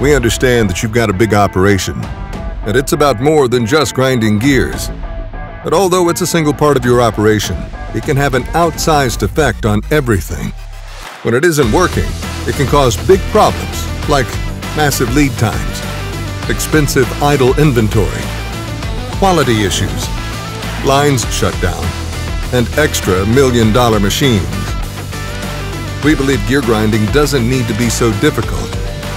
We understand that you've got a big operation, and it's about more than just grinding gears. But although it's a single part of your operation, it can have an outsized effect on everything. When it isn't working, it can cause big problems like massive lead times, expensive idle inventory, quality issues, lines shut down, and extra million dollar machines. We believe gear grinding doesn't need to be so difficult,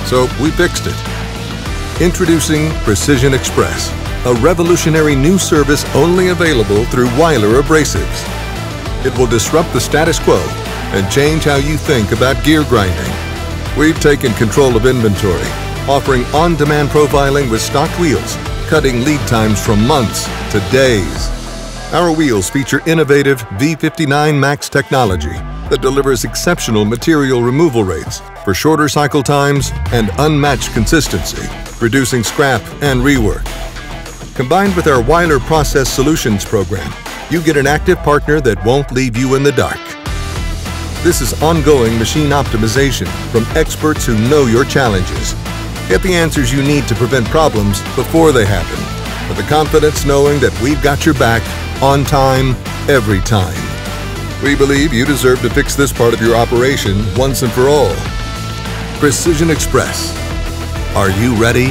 so we fixed it. Introducing Precision Express, a revolutionary new service only available through Weiler Abrasives. It will disrupt the status quo and change how you think about gear grinding. We've taken control of inventory, offering on-demand profiling with stocked wheels, cutting lead times from months to days. Our wheels feature innovative V59 Max technology that delivers exceptional material removal rates for shorter cycle times and unmatched consistency, reducing scrap and rework. Combined with our Weiler Process Solutions program, you get an active partner that won't leave you in the dark. This is ongoing machine optimization from experts who know your challenges. Get the answers you need to prevent problems before they happen, with the confidence knowing that we've got your back on time, every time. We believe you deserve to fix this part of your operation once and for all. Precision Express. Are you ready